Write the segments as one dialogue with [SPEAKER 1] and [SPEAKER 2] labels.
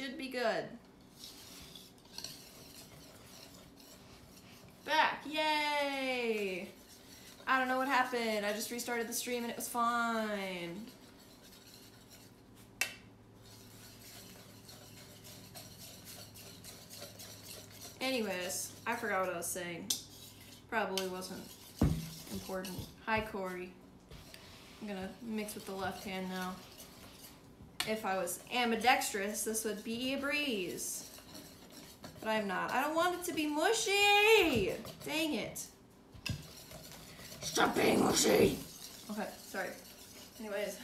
[SPEAKER 1] should be good. Back, yay! I don't know what happened. I just restarted the stream and it was fine. Anyways, I forgot what I was saying. Probably wasn't important. Hi, Corey. I'm gonna mix with the left hand now. If I was ambidextrous, this would be a breeze. But I'm not. I don't want it to be mushy! Dang it. Stop being mushy! Okay, sorry. Anyways.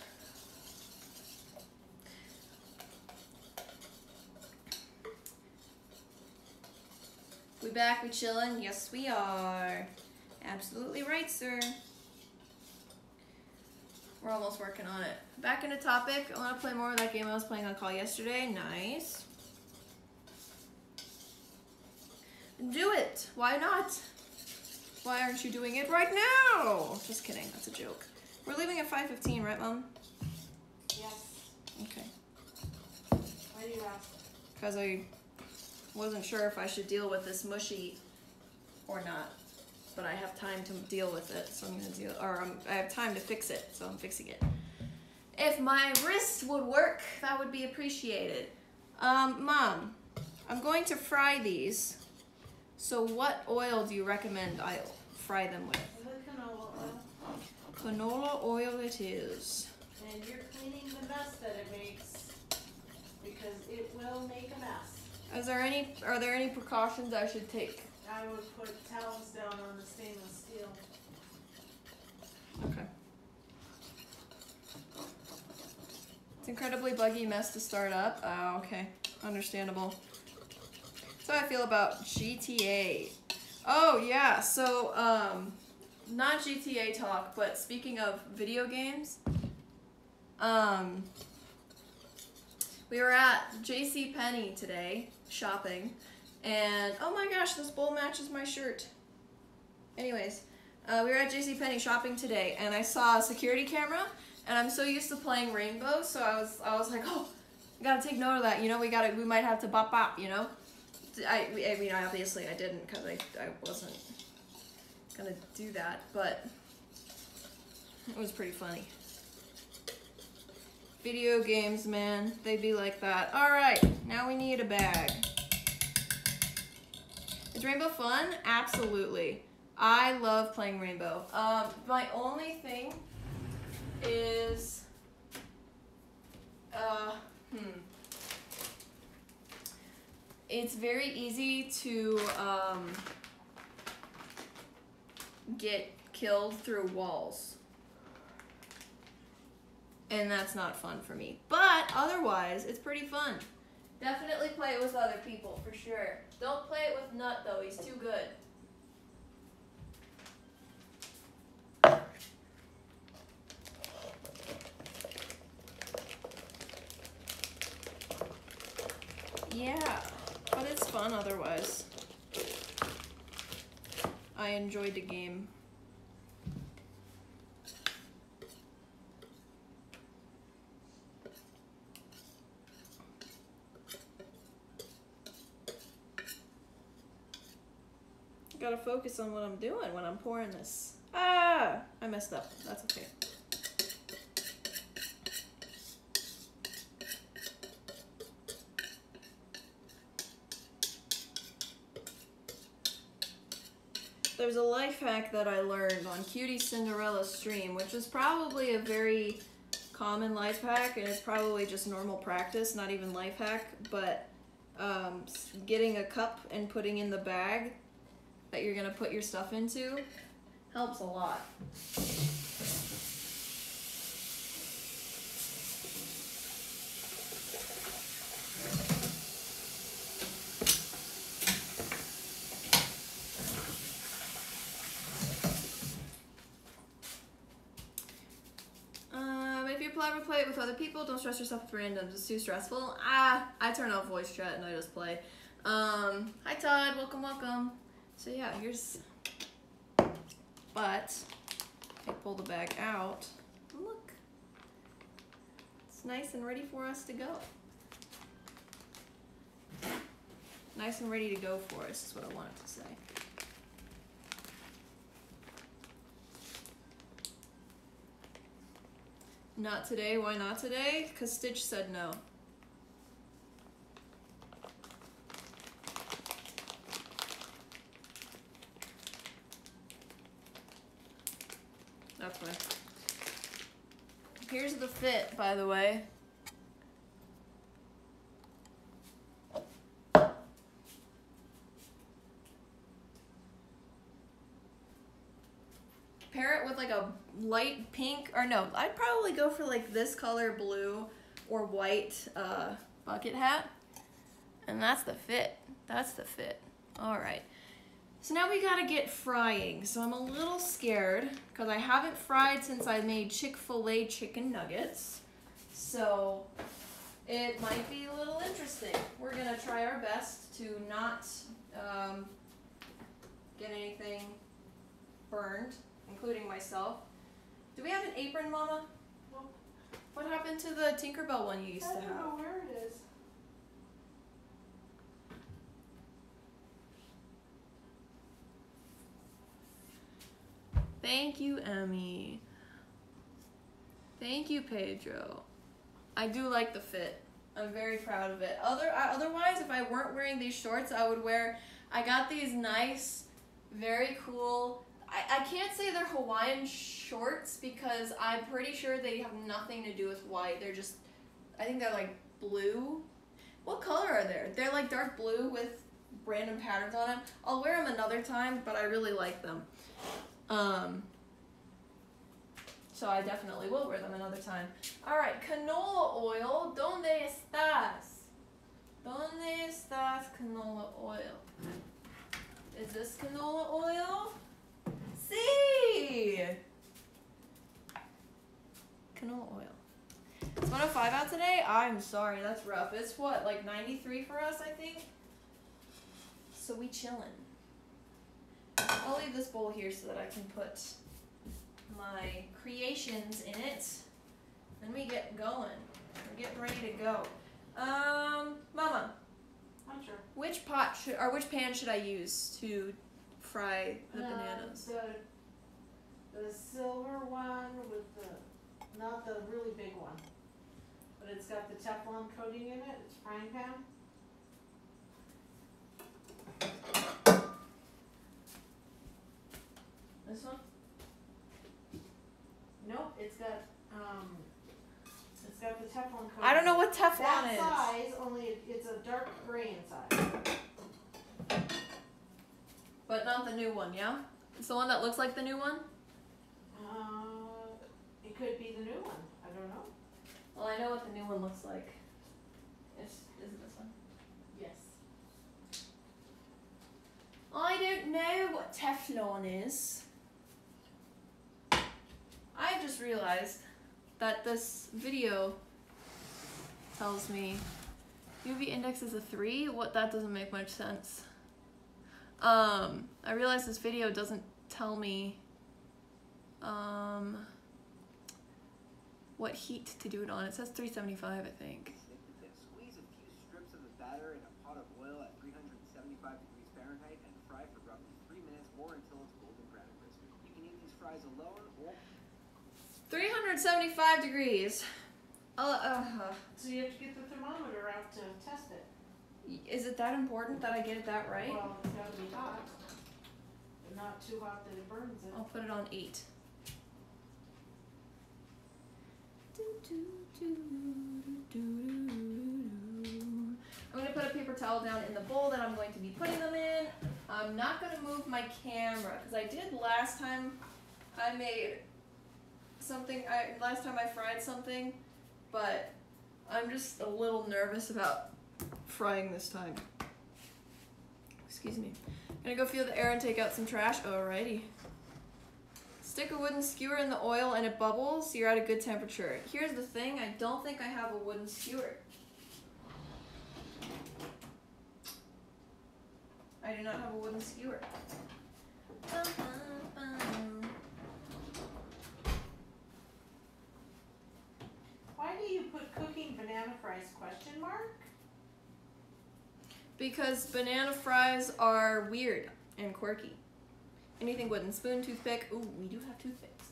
[SPEAKER 1] We back, we chillin'? Yes, we are. Absolutely right, sir. We're almost working on it. Back into topic. I want to play more of that game I was playing on call yesterday. Nice. Do it. Why not? Why aren't you doing it right now? Just kidding. That's a joke. We're leaving at 5.15, right, Mom?
[SPEAKER 2] Yes.
[SPEAKER 1] Okay.
[SPEAKER 2] Why do you ask?
[SPEAKER 1] Because I wasn't sure if I should deal with this mushy or not. But I have time to deal with it, so I'm gonna deal, or um, I have time to fix it, so I'm fixing it. If my wrist would work, that would be appreciated. Um, Mom, I'm going to fry these. So what oil do you recommend I fry them with?
[SPEAKER 2] Canola oil.
[SPEAKER 1] Canola oil it is.
[SPEAKER 2] And you're cleaning the mess that it makes because it will make a mess.
[SPEAKER 1] Is there any, are there any precautions I should take?
[SPEAKER 2] I would put towels down on the stainless steel.
[SPEAKER 1] Okay. It's incredibly buggy mess to start up. Oh, okay. Understandable. How I feel about GTA. Oh, yeah. So, um, not GTA talk, but speaking of video games, um, we were at J.C. Penney today shopping, and oh my gosh, this bowl matches my shirt. Anyways, uh, we were at J.C. Penney shopping today, and I saw a security camera, and I'm so used to playing Rainbow, so I was I was like, oh, gotta take note of that. You know, we gotta we might have to bop bop. You know, I I mean obviously I didn't because I I wasn't gonna do that, but it was pretty funny. Video games, man, they be like that. All right, now we need a bag. Is Rainbow fun? Absolutely. I love playing Rainbow. Um, my only thing is, uh, hmm. It's very easy to um, get killed through walls. And that's not fun for me. But otherwise, it's pretty fun. Definitely play it with other people, for sure. Don't play it with Nut, though. He's too good. Yeah, but it's fun otherwise. I enjoyed the game. Gotta focus on what I'm doing when I'm pouring this. Ah! I messed up. That's okay. There's a life hack that I learned on Cutie Cinderella's stream, which is probably a very common life hack, and it's probably just normal practice, not even life hack, but um, getting a cup and putting in the bag that you're gonna put your stuff into helps a lot. Um, if you ever play it with other people, don't stress yourself with randoms. It's too stressful. Ah, I turn off voice chat and I just play. Um, hi Todd, welcome, welcome. So yeah, here's. But I pull the bag out. Look, it's nice and ready for us to go. Nice and ready to go for us is what I wanted to say. Not today. Why not today? Because Stitch said no. Here's the fit, by the way. Pair it with like a light pink, or no, I'd probably go for like this color blue or white uh, bucket hat. And that's the fit. That's the fit. All right. So now we gotta get frying. So I'm a little scared because I haven't fried since I made Chick-fil-A chicken nuggets. So it might be a little interesting. We're gonna try our best to not um, get anything burned, including myself. Do we have an apron, Mama?
[SPEAKER 2] Nope.
[SPEAKER 1] What happened to the Tinkerbell one you used
[SPEAKER 2] I
[SPEAKER 1] to have?
[SPEAKER 2] I don't know where it is.
[SPEAKER 1] Thank you, Emmy. Thank you, Pedro. I do like the fit. I'm very proud of it. Other uh, otherwise, if I weren't wearing these shorts, I would wear. I got these nice, very cool. I, I can't say they're Hawaiian shorts because I'm pretty sure they have nothing to do with white. They're just, I think they're like blue. What color are they? They're like dark blue with random patterns on them. I'll wear them another time, but I really like them. Um, so I definitely will wear them another time. All right, canola oil. ¿Dónde estás? ¿Dónde estás canola oil? Is this canola oil? See. Canola oil. It's 105 out today. I'm sorry, that's rough. It's what, like 93 for us, I think. So we chillin'. I'll leave this bowl here so that I can put my creations in it. Then we get going. We're getting ready to go. Um, Mama,
[SPEAKER 2] I'm sure.
[SPEAKER 1] which pot should or which pan should I use to fry the
[SPEAKER 2] Uh,
[SPEAKER 1] bananas?
[SPEAKER 2] The, the silver one with the, not the really big one. But it's got the Teflon coating in it, it's frying pan.
[SPEAKER 1] This one?
[SPEAKER 2] Nope, it's got, um, it's got the Teflon coating.
[SPEAKER 1] I don't know what Teflon
[SPEAKER 2] That
[SPEAKER 1] is.
[SPEAKER 2] size, only it- it's a dark gray inside.
[SPEAKER 1] But not the new one, yeah? It's the one that looks like the new one?
[SPEAKER 2] Uh, it could be the new one, I don't know.
[SPEAKER 1] Well, I know what the new one looks like. Is, is it this one?
[SPEAKER 2] Yes.
[SPEAKER 1] I don't know what Teflon is. I just realized that this video tells me UV index is a 3. What that doesn't make much sense. Um, I realize this video doesn't tell me um what heat to do it on. It says 375, I think.
[SPEAKER 3] Squeeze a few strips of the batter in a pot of oil at 375 degrees Fahrenheit and fry for roughly 3 minutes until it's golden brown and crispy. You can eat these fries alone
[SPEAKER 1] 375 degrees. Uh, uh,
[SPEAKER 2] So you have to get the thermometer out to test it.
[SPEAKER 1] is it that important that I get it that right?
[SPEAKER 2] Well, it's gotta be hot, but not too hot that it burns it.
[SPEAKER 1] I'll put it on eight. I'm gonna put a paper towel down in the bowl that I'm going to be putting them in. I'm not gonna move my camera because I did last time I made something. I last time I fried something, but I'm just a little nervous about frying this time. Excuse me. Gonna go feel the air and take out some trash. Alrighty. Stick a wooden skewer in the oil and it bubbles, you're at a good temperature. Here's the thing, I don't think I have a wooden skewer. I do not have a wooden skewer. Bum, bum, bum.
[SPEAKER 2] Why do you put cooking banana fries question mark?
[SPEAKER 1] Because banana fries are weird and quirky. Anything wooden spoon, toothpick. Ooh, we do have toothpicks.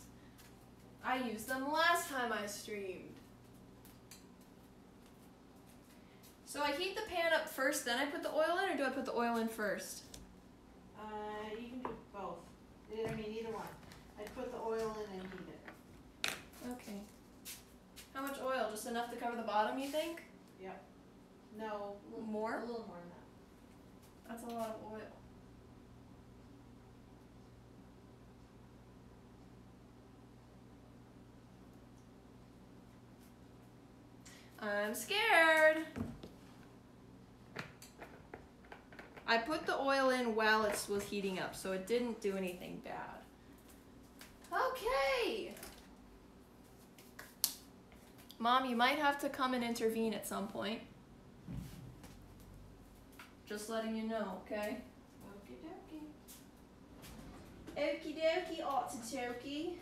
[SPEAKER 1] I used them last time I streamed. So I heat the pan up first, then I put the oil in, or do I put the oil in first?
[SPEAKER 2] Uh, you can do both. I mean, either one. I put the oil in and heat it.
[SPEAKER 1] Okay. How much oil? Just enough to cover the bottom, you think?
[SPEAKER 2] Yep. No,
[SPEAKER 1] More?
[SPEAKER 2] A little more than that.
[SPEAKER 1] That's a lot of oil. I'm scared. I put the oil in while it was heating up, so it didn't do anything bad. Okay. Mom, you might have to come and intervene at some point. Just letting you know, okay?
[SPEAKER 2] Okie dokie.
[SPEAKER 1] Okie dokie, okie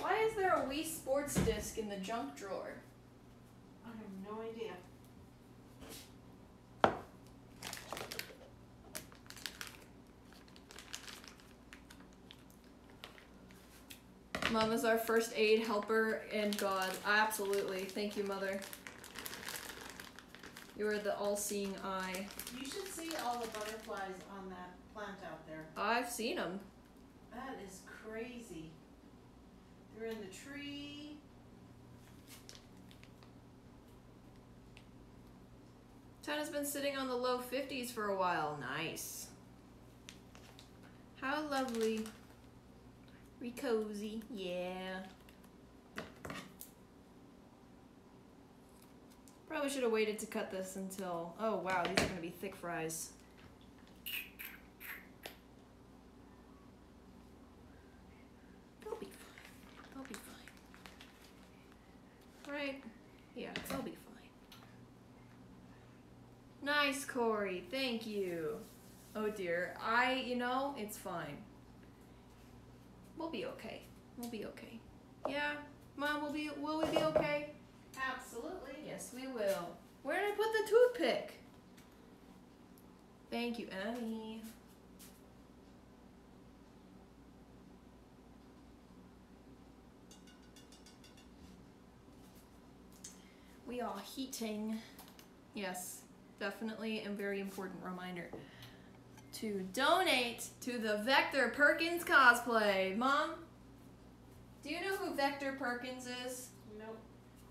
[SPEAKER 1] Why is there a Wii Sports disc in the junk drawer?
[SPEAKER 2] I have no idea.
[SPEAKER 1] Mom is our first aid helper and God. Absolutely. Thank you, Mother. You are the all seeing eye.
[SPEAKER 2] You should see all the butterflies on that plant out there.
[SPEAKER 1] I've seen them.
[SPEAKER 2] That is crazy. They're in the tree.
[SPEAKER 1] Has been sitting on the low 50s for a while. Nice. How lovely. Re cozy. Yeah. Probably should have waited to cut this until. Oh wow, these are gonna be thick fries. They'll be fine. They'll be fine. Right? Yeah, they'll be fine. Nice, Corey. Thank you. Oh dear. I, you know, it's fine. We'll be okay. We'll be okay. Yeah, Mom, will be. Will we be okay?
[SPEAKER 2] Absolutely.
[SPEAKER 1] Yes, we will. Where did I put the toothpick? Thank you, Annie. We are heating. Yes, definitely a very important reminder to donate to the Vector Perkins cosplay. Mom, do you know who Vector Perkins is?
[SPEAKER 2] Nope.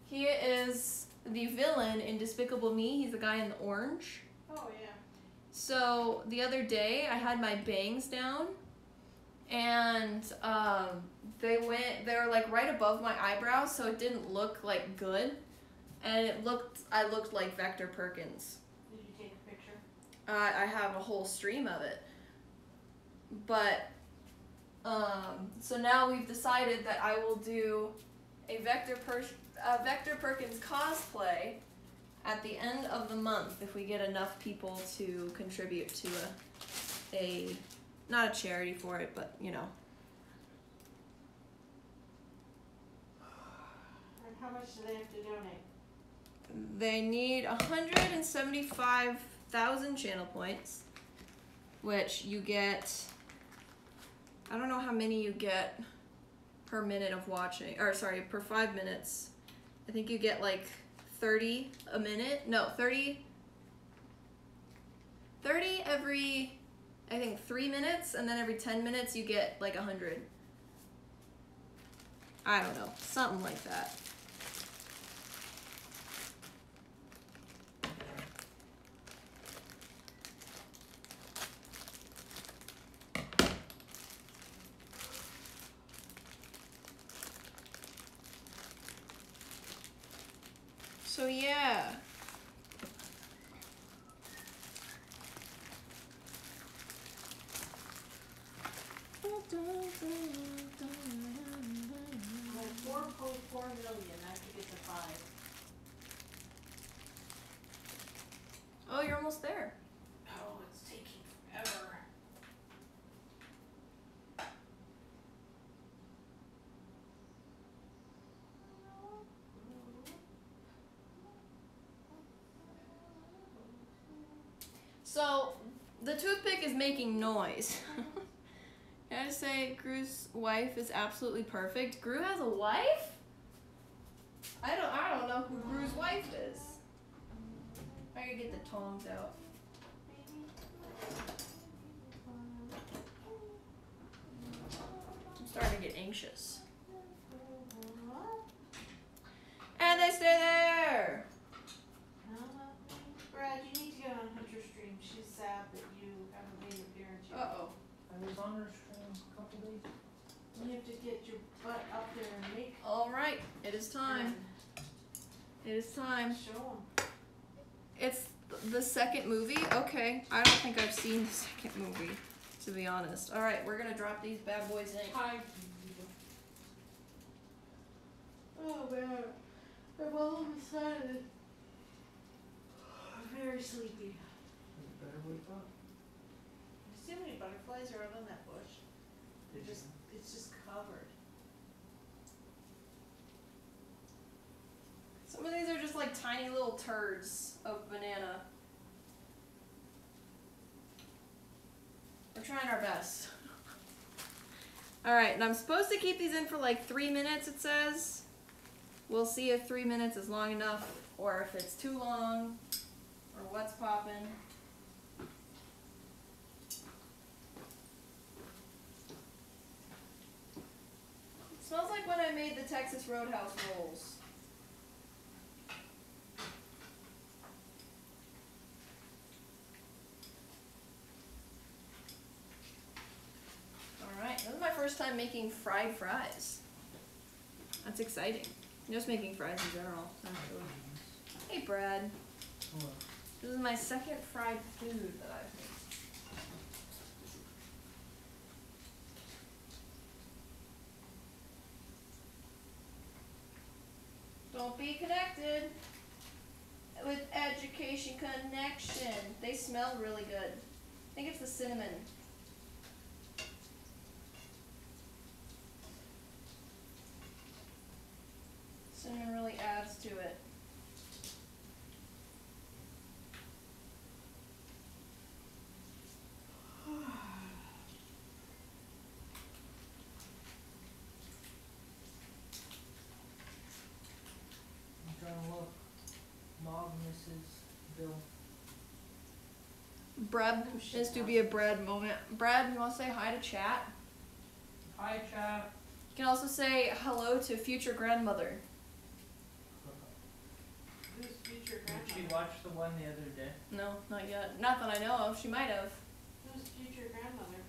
[SPEAKER 1] He is the villain in Despicable Me. He's the guy in the orange.
[SPEAKER 2] Oh yeah.
[SPEAKER 1] So the other day, I had my bangs down, and um, they went. They were like right above my eyebrows, so it didn't look like good, and it looked. I looked like Vector Perkins.
[SPEAKER 2] Did you take a
[SPEAKER 1] Uh, I have a whole stream of it. But um, so now we've decided that I will do a Vector per- a Vector Perkins cosplay at the end of the month if we get enough people to contribute to a a not a charity for it, but you know.
[SPEAKER 2] And how much do they have to donate?
[SPEAKER 1] They need 175,000 channel points, which you get. I don't know how many you get per minute of watching, or sorry, per five minutes. I think you get like 30 a minute. No, 30. 30 every, I think, three minutes, and then every 10 minutes you get like 100. I don't know, something like that. So yeah.
[SPEAKER 2] Well, four point four million, I have to get to five.
[SPEAKER 1] Oh, you're almost there.
[SPEAKER 2] Oh, it's taking forever.
[SPEAKER 1] So the toothpick is making noise. Can I just say Gru's wife is absolutely perfect? Gru has a wife? I don't I don't know who Gru's wife is. I gotta get the tongs out. I'm starting to get anxious. And they stay there!
[SPEAKER 2] Brad, you need to get on Hunter Stream. She's sad that you haven't made an appearance yet.
[SPEAKER 1] Uh oh.
[SPEAKER 4] I was on her stream a couple days.
[SPEAKER 2] You have to get your butt up there and make.
[SPEAKER 1] Alright, it is time. It is time.
[SPEAKER 2] Show them.
[SPEAKER 1] It's the second movie? Okay. I don't think I've seen the second movie, to be honest. Alright, we're gonna drop these bad boys in.
[SPEAKER 4] Hi.
[SPEAKER 2] Oh man, I'm all of a sudden very sleepy.
[SPEAKER 4] Better wake up.
[SPEAKER 2] See how many butterflies are out on that bush? They're just, it's just covered.
[SPEAKER 1] Some of these are just like tiny little turds of banana. We're trying our best. Alright, and I'm supposed to keep these in for like three minutes, it says. We'll see if three minutes is long enough or if it's too long or what's poppin'. Smells like when I made the Texas Roadhouse rolls. Alright, this is my first time making fried fries. That's exciting. Just making fries in general. actually. Hey Brad.
[SPEAKER 4] What?
[SPEAKER 1] This is my second fried food that I've made. Don't be connected with Education Connection. They smell really good. I think it's the cinnamon really adds to it.
[SPEAKER 4] I'm trying to look. Mom, Bill.
[SPEAKER 1] Brad oh, is to be a Brad moment. Brad, you want to say hi to chat?
[SPEAKER 4] Hi, chat.
[SPEAKER 1] You can also say hello to future grandmother.
[SPEAKER 2] Who's future
[SPEAKER 4] Did she watch the one the other day?
[SPEAKER 1] No, not yet. Not that I know of. She might have.
[SPEAKER 2] Who's future grandmother?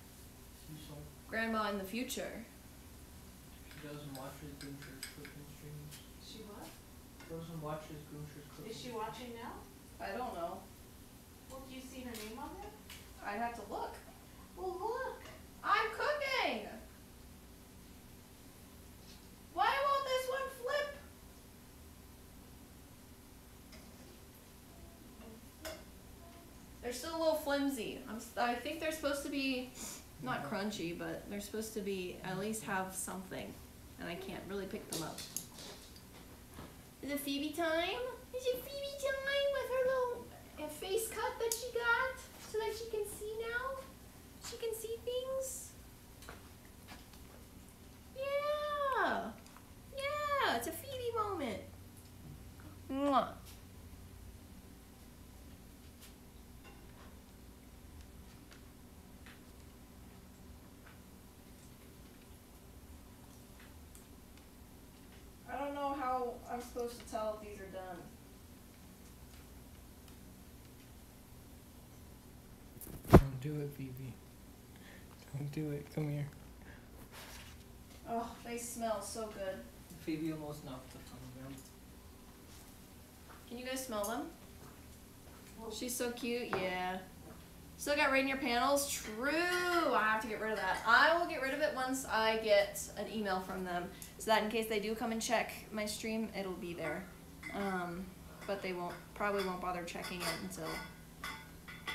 [SPEAKER 4] Cecil.
[SPEAKER 1] Grandma in the future.
[SPEAKER 4] She goes and watches Gooncher's cooking streams.
[SPEAKER 2] She what?
[SPEAKER 4] Goes and watches Gooncher's cooking.
[SPEAKER 2] Is she watching now?
[SPEAKER 1] I don't know.
[SPEAKER 2] Well, do you see her name on there?
[SPEAKER 1] I'd have to look.
[SPEAKER 2] Well, look.
[SPEAKER 1] I'm cooking! Why won't this one flip? They're still a little flimsy. I'm, s- I think they're supposed to be not crunchy, but they're supposed to be at least have something. And I can't really pick them up. Is it Phoebe time? Is it Phoebe time with her little uh, face cut that she got so that she can see now? She can see things? Yeah! Yeah, it's a Phoebe moment. Mwah. I don't know how I'm supposed to tell if these are done.
[SPEAKER 5] Don't do it, Phoebe. Don't do it. Come here.
[SPEAKER 1] Oh, they smell so good.
[SPEAKER 4] Phoebe almost knocked the fun of them.
[SPEAKER 1] Can you guys smell them? She's so cute, yeah. Still got Rainier panels? True! I have to get rid of that. I will get rid of it once I get an email from them. So that in case they do come and check my stream, it'll be there. Um, but they won't, probably won't bother checking it until,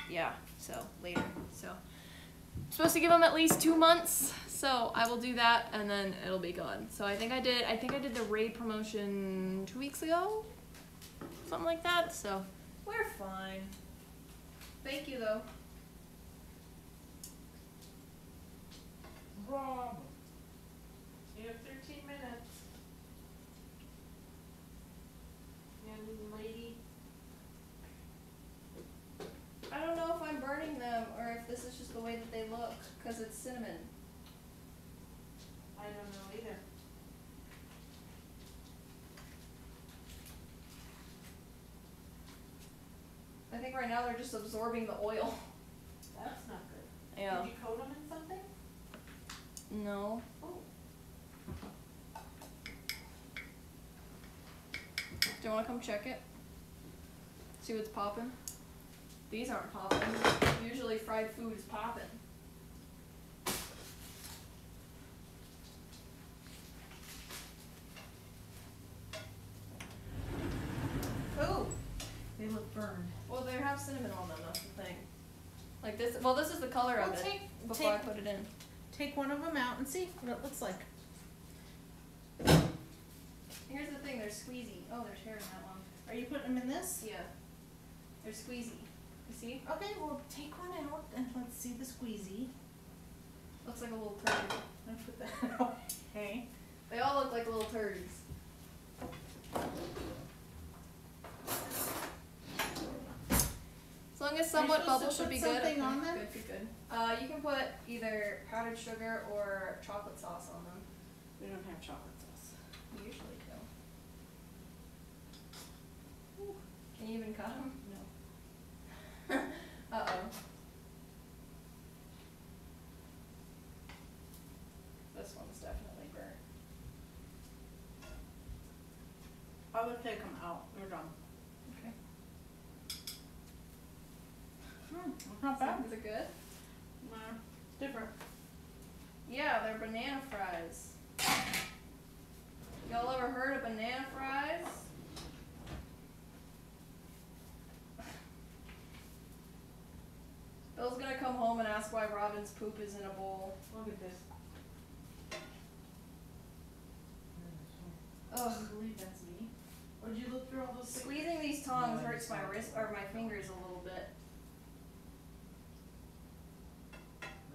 [SPEAKER 1] yeah, so later. So, I'm supposed to give them at least two months. So I will do that and then it'll be gone. So I think I did, I think I did the raid promotion two weeks ago? Something like that. So we're fine. Thank you though.
[SPEAKER 4] Rob.
[SPEAKER 2] You have thirteen minutes. And lady,
[SPEAKER 1] I don't know if I'm burning them or if this is just the way that they look, cause it's cinnamon.
[SPEAKER 2] I don't know either.
[SPEAKER 1] I think right now they're just absorbing the oil.
[SPEAKER 2] That's not good.
[SPEAKER 1] Yeah.
[SPEAKER 2] Did you coat them?
[SPEAKER 1] No.
[SPEAKER 2] Oh.
[SPEAKER 1] Do you wanna come check it? See what's popping? These aren't popping. Usually fried food is popping. Ooh.
[SPEAKER 2] They look burned.
[SPEAKER 1] Well, they have cinnamon on them, that's the thing. Like this, well, this is the color of
[SPEAKER 2] Well,
[SPEAKER 1] it
[SPEAKER 2] take-
[SPEAKER 1] before I put it in.
[SPEAKER 2] Take one of them out and see what it looks like.
[SPEAKER 1] Here's the thing, they're squeezy. Oh, there's hair in that one.
[SPEAKER 2] Are you putting them in this?
[SPEAKER 1] Yeah. They're squeezy. You see?
[SPEAKER 2] Okay, well, take one out and let's see the squeezy.
[SPEAKER 1] Looks like a little turd.
[SPEAKER 2] I put that away.
[SPEAKER 1] They all look like little turds. Long as somewhat bubble should be good.
[SPEAKER 2] something on them?
[SPEAKER 1] Good, good, good. Uh, you can put either powdered sugar or chocolate sauce on them.
[SPEAKER 2] We don't have chocolate sauce.
[SPEAKER 1] You usually do. Ooh, Can you even cut them?
[SPEAKER 2] No.
[SPEAKER 1] Uh oh. This one's definitely burnt.
[SPEAKER 2] I would take them out. They're done.
[SPEAKER 1] Okay.
[SPEAKER 2] Hmm, it's not bad.
[SPEAKER 1] Is it good?
[SPEAKER 2] No, it's different.
[SPEAKER 1] Yeah, they're banana fries. Y'all ever heard of banana fries? Bill's gonna come home and ask why Robin's poop is in a bowl.
[SPEAKER 2] Look at this.
[SPEAKER 1] Ugh.
[SPEAKER 2] I believe that's me. Or did you look through all those? pictures?
[SPEAKER 1] Squeezing these tongs hurts my wrist or my fingers a little bit.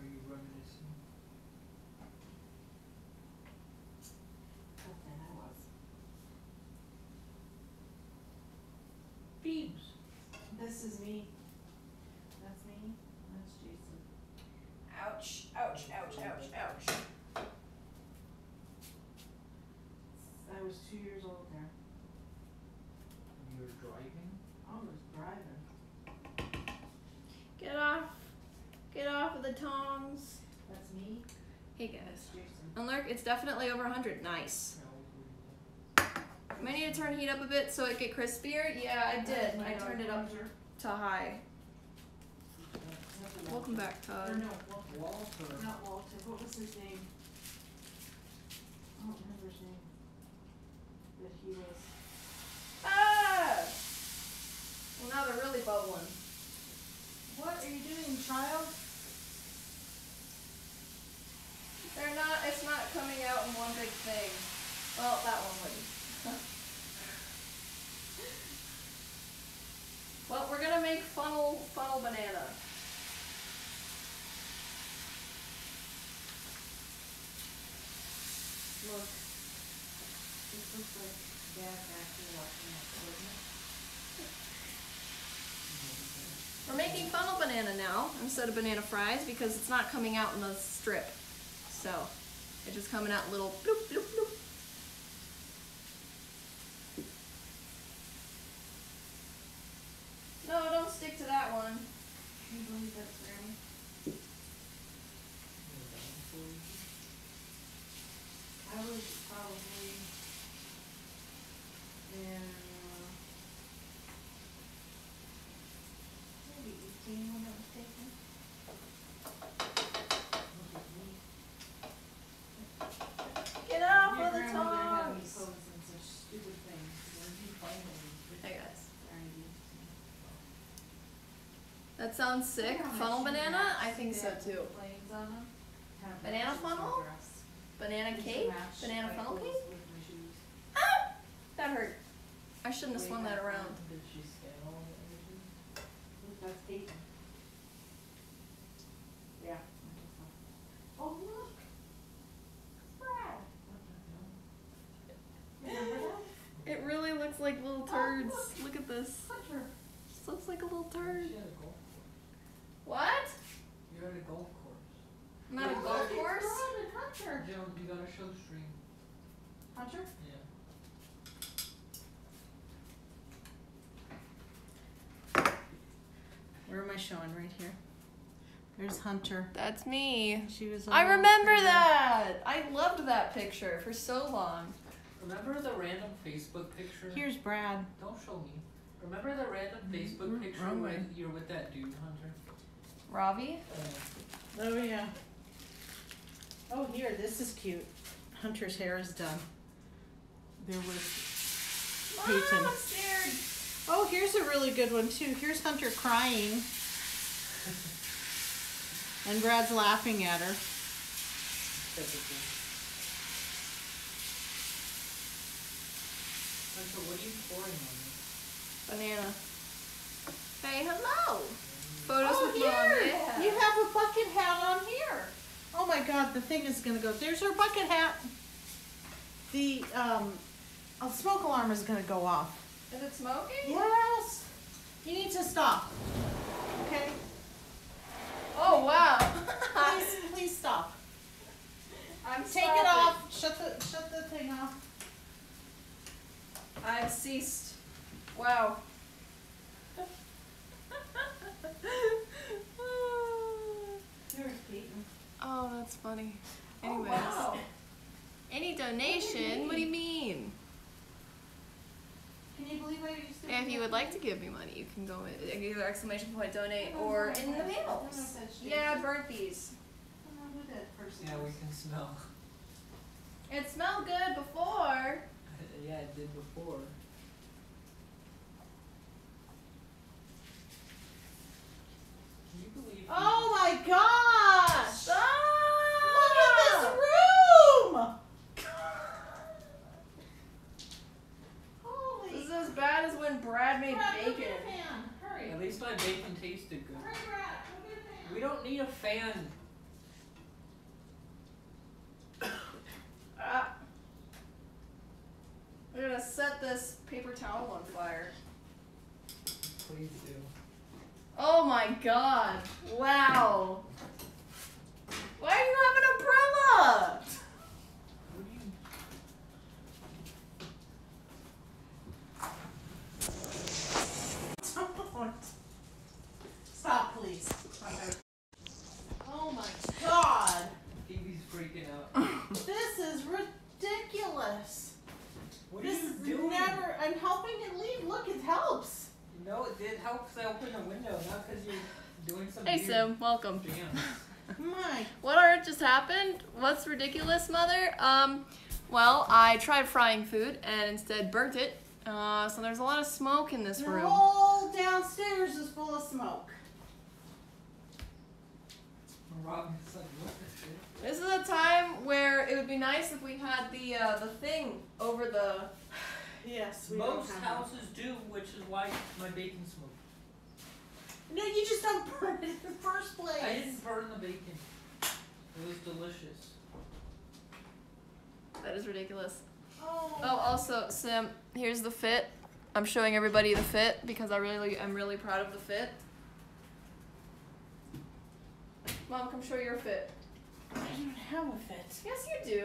[SPEAKER 5] Are you reminiscing?
[SPEAKER 2] Okay, I was. Beebs. This is me. That's me. That's Jason.
[SPEAKER 1] Ouch, ouch, ouch, ouch, ouch.
[SPEAKER 2] I was two years old there.
[SPEAKER 5] You were driving?
[SPEAKER 2] I was driving.
[SPEAKER 1] Get off. Get off of the tongs.
[SPEAKER 2] That's me.
[SPEAKER 1] Hey
[SPEAKER 2] That's
[SPEAKER 1] guys.
[SPEAKER 2] Jason.
[SPEAKER 1] And look, it's definitely over 100. Nice.
[SPEAKER 5] How old were you
[SPEAKER 1] need to turn heat up a bit so it get crispier. Yeah, I did. I turned it up to high. Welcome back,
[SPEAKER 2] Or
[SPEAKER 1] Todd.
[SPEAKER 2] no,
[SPEAKER 5] then?
[SPEAKER 2] Walter.
[SPEAKER 5] Walter.
[SPEAKER 2] Not Walter. What was his name? I don't remember his name. But he was.
[SPEAKER 1] Ah! Well, now they're really bubbling.
[SPEAKER 2] What are you doing, child?
[SPEAKER 1] They're not. It's not coming out in one big thing. Well, that one wouldn't. well, we're gonna make funnel banana.
[SPEAKER 2] Look. This looks like Dad actually watching that, doesn't it?
[SPEAKER 1] We're making funnel banana now instead of banana fries because it's not coming out in the strip. So it's just coming out little bloop bloop That sounds sick. Funnel banana? I think so too. Banana funnel? Banana cake? Banana funnel cake? Ah! That hurt. I shouldn't have swung that around.
[SPEAKER 5] Yeah. Oh,
[SPEAKER 2] look! It really
[SPEAKER 1] looks like little turds. Look at this. Just looks like a little turd. What?
[SPEAKER 4] You're at a golf course.
[SPEAKER 1] I'm at a
[SPEAKER 2] Look,
[SPEAKER 1] golf
[SPEAKER 2] it's
[SPEAKER 1] course.
[SPEAKER 2] Ron and Hunter.
[SPEAKER 4] Joe, you got a show stream.
[SPEAKER 2] Hunter?
[SPEAKER 4] Yeah.
[SPEAKER 2] Where am I showing? Right here. There's Hunter.
[SPEAKER 1] That's me.
[SPEAKER 2] She was. a
[SPEAKER 1] I
[SPEAKER 2] little
[SPEAKER 1] remember
[SPEAKER 2] girl.
[SPEAKER 1] that. I loved that picture for so long.
[SPEAKER 4] Remember the random Facebook picture?
[SPEAKER 2] Here's Brad.
[SPEAKER 4] Don't show me. Remember the random Facebook
[SPEAKER 2] Mm,
[SPEAKER 4] picture when you're with that dude, Hunter?
[SPEAKER 1] Ravi?
[SPEAKER 2] Oh yeah. Oh here, this is cute. Hunter's hair is done. There was Peyton.
[SPEAKER 1] I'm scared.
[SPEAKER 2] Oh, here's a really good one too. Here's Hunter crying. And Brad's laughing at her.
[SPEAKER 4] typical. Hunter, what are you pouring on me?
[SPEAKER 1] Banana. Hey, hello. Photos
[SPEAKER 2] oh,
[SPEAKER 1] with
[SPEAKER 2] here!
[SPEAKER 1] mom. Yeah.
[SPEAKER 2] You have a bucket hat on here. Oh my god, the thing is gonna go. There's our bucket hat. The um, smoke alarm is gonna go off.
[SPEAKER 1] Is it smoking?
[SPEAKER 2] Yes. You need to stop. Okay.
[SPEAKER 1] Oh wow.
[SPEAKER 2] Please, please stop.
[SPEAKER 1] I'm
[SPEAKER 2] Take it off. Shut the shut the thing off.
[SPEAKER 1] I've ceased. Wow.
[SPEAKER 2] Here's Peyton.
[SPEAKER 1] oh, that's funny.
[SPEAKER 2] Oh, wow.
[SPEAKER 1] Any donation? What do you mean?
[SPEAKER 2] Can you believe I used to?
[SPEAKER 1] If you would like to give me money, you can go in, either exclamation point donate or in the panels. Yeah, I burnt these.
[SPEAKER 2] I don't know who that person
[SPEAKER 4] Yeah, we can smell.
[SPEAKER 1] It smelled good before.
[SPEAKER 4] yeah, it did before. Can you believe?
[SPEAKER 2] Oh my gosh!
[SPEAKER 1] Stop!
[SPEAKER 2] Look at this room! Holy.
[SPEAKER 1] This is as bad as when Brad made
[SPEAKER 2] Brad, go
[SPEAKER 1] bacon.
[SPEAKER 2] get a fan. Hurry.
[SPEAKER 4] At least my bacon tasted good.
[SPEAKER 2] Hurry, Brad. Go get a fan.
[SPEAKER 4] We don't need a fan.
[SPEAKER 1] Ah. I'm gonna set this paper towel on fire.
[SPEAKER 4] Please do.
[SPEAKER 1] Oh my god. Wow. Why are you have an umbrella?
[SPEAKER 4] What do you?
[SPEAKER 2] Don't. Stop, please. Oh my god.
[SPEAKER 4] Phoebe's freaking out.
[SPEAKER 2] This is ridiculous.
[SPEAKER 4] What
[SPEAKER 2] this
[SPEAKER 4] are
[SPEAKER 2] is
[SPEAKER 4] you doing?
[SPEAKER 2] never. I'm helping it leave. Look, it helps.
[SPEAKER 4] No, it did help 'cause I opened the window, not because you're doing some
[SPEAKER 1] Hey
[SPEAKER 4] weird
[SPEAKER 1] Sim, welcome.
[SPEAKER 2] My.
[SPEAKER 1] What on earth just happened? What's ridiculous, mother? Um, well, I tried frying food and instead burnt it. Uh, so there's a lot of smoke in this
[SPEAKER 2] The
[SPEAKER 1] room.
[SPEAKER 2] The whole downstairs is full of smoke.
[SPEAKER 4] Robin's like, what the shit?
[SPEAKER 1] This is a time where it would be nice if we had the uh, the thing over the.
[SPEAKER 2] Yes, we
[SPEAKER 4] Most houses do, which is why my bacon smoked.
[SPEAKER 2] It. No, you just don't burn it in the first place.
[SPEAKER 4] I didn't burn the bacon. It was delicious.
[SPEAKER 1] That is ridiculous.
[SPEAKER 2] Oh.
[SPEAKER 1] Oh, also, Sim, here's the fit. I'm showing everybody the fit because I really, I'm really proud of the fit. Mom, come show your fit.
[SPEAKER 2] I don't have a fit.
[SPEAKER 1] Yes, you do.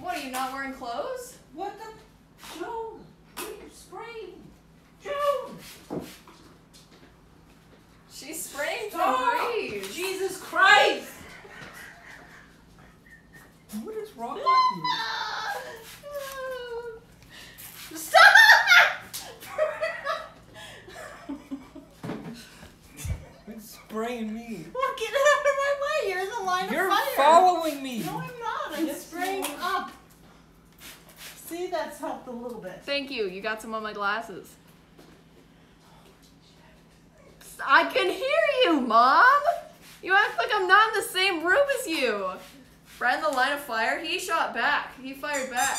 [SPEAKER 1] What are you not wearing clothes?
[SPEAKER 2] What the?
[SPEAKER 4] Joan! What are you spraying? Joan!
[SPEAKER 1] She's spraying
[SPEAKER 4] Stop!
[SPEAKER 1] Febreze.
[SPEAKER 4] Jesus Christ! What is wrong with you?
[SPEAKER 1] Stop!
[SPEAKER 5] It's spraying me.
[SPEAKER 2] Well, get out of my way. You're in the line
[SPEAKER 5] You're
[SPEAKER 2] of fire.
[SPEAKER 5] following me.
[SPEAKER 2] No, I'm not. I'm
[SPEAKER 4] Yes,
[SPEAKER 2] spraying up. See, that's helped a little bit.
[SPEAKER 1] Thank you. You got some on my glasses. I can hear you, Mom. You act like I'm not in the same room as you. Right in the line of fire, he shot back. He fired back.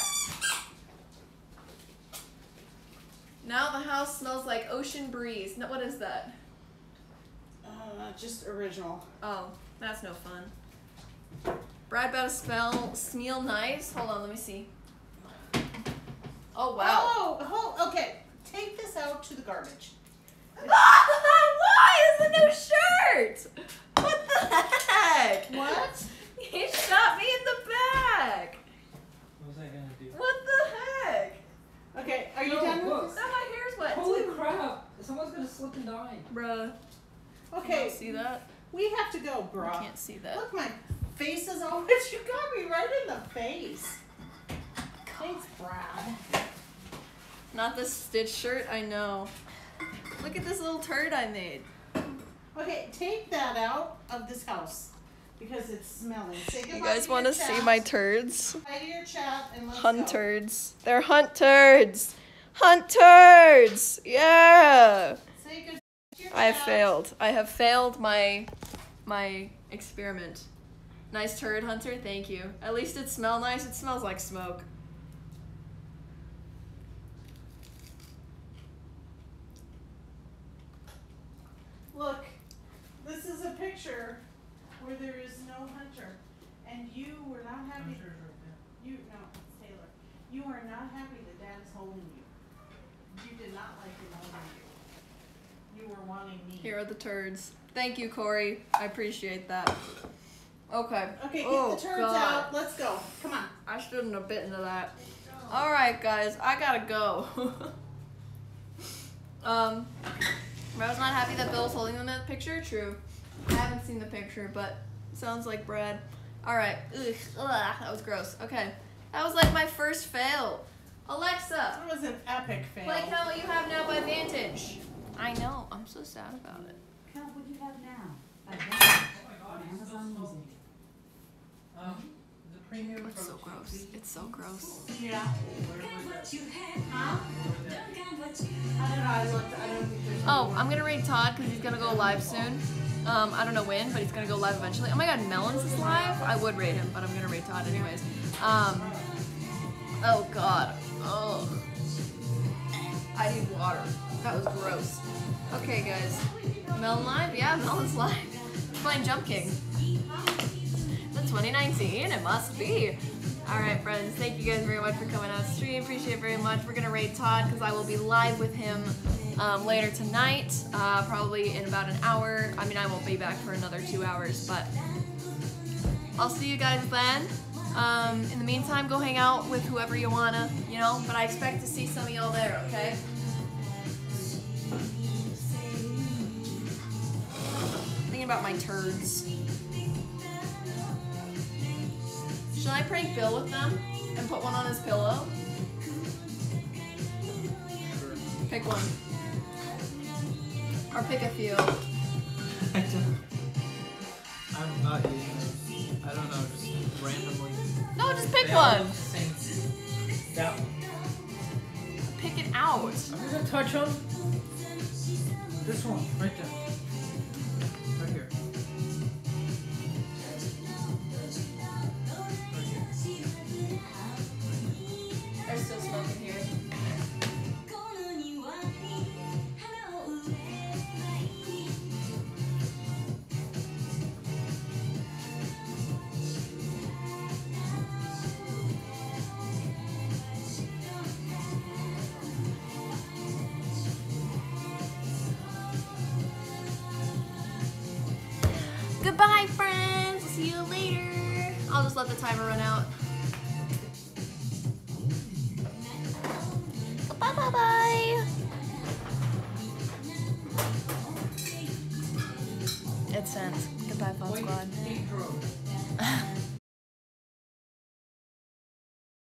[SPEAKER 1] Now the house smells like ocean breeze. No, what is that?
[SPEAKER 2] Uh, just original.
[SPEAKER 1] Oh, that's no fun. Brad about to smell smell nice. Hold on, let me see. Oh wow.
[SPEAKER 2] Oh, hold, okay. Take this out to the garbage.
[SPEAKER 1] Why is a new shirt? What the heck?
[SPEAKER 2] What?
[SPEAKER 1] He shot me in the back.
[SPEAKER 5] What was I gonna do?
[SPEAKER 1] What the heck?
[SPEAKER 2] Okay, are you
[SPEAKER 5] No,
[SPEAKER 2] done
[SPEAKER 5] look.
[SPEAKER 2] with
[SPEAKER 1] Now my hair's wet
[SPEAKER 5] Holy
[SPEAKER 1] too.
[SPEAKER 5] crap! Someone's gonna slip and die.
[SPEAKER 1] Bruh.
[SPEAKER 2] this? Okay,
[SPEAKER 1] See that?
[SPEAKER 2] we have to go,
[SPEAKER 1] I can't see that.
[SPEAKER 2] Look, my face is all wet. You got me right in the face. Thanks, Brad.
[SPEAKER 1] Not this stitch shirt, I know. Look at this little turd I made.
[SPEAKER 2] Okay, take that out of this house because it's smelling. Say
[SPEAKER 1] You guys
[SPEAKER 2] want to
[SPEAKER 1] see my turds?
[SPEAKER 2] Hi your chat and let's
[SPEAKER 1] Hunt
[SPEAKER 2] go.
[SPEAKER 1] turds. They're hunt turds. Hunt turds. Yeah. I have failed. I have failed my my experiment. Nice turd hunter, thank you. At least it smells nice. It smells like smoke.
[SPEAKER 2] Look, this is a picture where there is no hunter, and you were not happy. You no, it's Taylor. You are not happy that Dad is holding you. You did not like him holding you. You were wanting me.
[SPEAKER 1] Here are the turds. Thank you, Corey. I appreciate that. Okay.
[SPEAKER 2] Okay, get
[SPEAKER 1] Oh,
[SPEAKER 2] the turds
[SPEAKER 1] God.
[SPEAKER 2] out. Let's go. Come on.
[SPEAKER 1] I shouldn't have bitten into that. All right, guys, I gotta go. um, I was not happy that Bill was holding them in the picture. True. I haven't seen the picture, but sounds like Brad. All right. Ugh, ugh, that was gross. Okay, that was like my first fail. Alexa,
[SPEAKER 2] That was an epic fail.
[SPEAKER 1] play Count What You Have Now by Vantage. I know. I'm so sad about it.
[SPEAKER 6] Count what you have now. By Vantage on Amazon Music.
[SPEAKER 5] Um, the premium
[SPEAKER 1] It's so
[SPEAKER 5] approach
[SPEAKER 1] gross. It's so gross.
[SPEAKER 2] Yeah.
[SPEAKER 5] Where was
[SPEAKER 2] Huh?
[SPEAKER 5] that?
[SPEAKER 2] I don't know. I looked. I don't think there's.
[SPEAKER 1] Oh, I'm gonna read Todd because he's gonna go live soon. Um, I don't know when, but he's gonna go live eventually. Oh my god, Melons is live? I would raid him, but I'm gonna raid Todd anyways. Um, oh god. Oh. I need water. That was gross. Okay, guys. Melon live? Yeah, Melon's live. Playing Jump King. The 2019, it must be. Alright, friends, thank you guys very much for coming out stream. Appreciate it very much. We're gonna raid Todd because I will be live with him um, later tonight, uh, probably in about an hour. I mean, I won't be back for another two hours, but I'll see you guys then. Um, in the meantime, go hang out with whoever you wanna, you know. But I expect to see some of y'all there, okay? Thinking about my turds. Should I prank Bill with them and put one on his pillow? Pick one. Or pick a few.
[SPEAKER 5] I don't. I'm not using it. I don't know, just randomly.
[SPEAKER 1] No, just pick
[SPEAKER 5] They
[SPEAKER 1] one.
[SPEAKER 5] same. That one.
[SPEAKER 1] Pick it out.
[SPEAKER 5] I'm gonna touch them. This one, right there.